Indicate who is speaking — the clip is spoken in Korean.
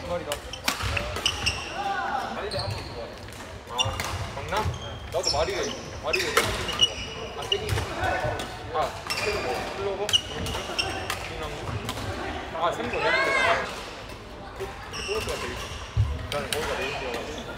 Speaker 1: 주말이다.
Speaker 2: 마리를 한번 좋아해.
Speaker 1: 아, 강남? 나도 있는 거. 아, 세기. 아, 세기 뭐, 플로버? 중남. 아, 생거 내는 거. 소스가 되게. 나는 거기가 내일 좋아가지고.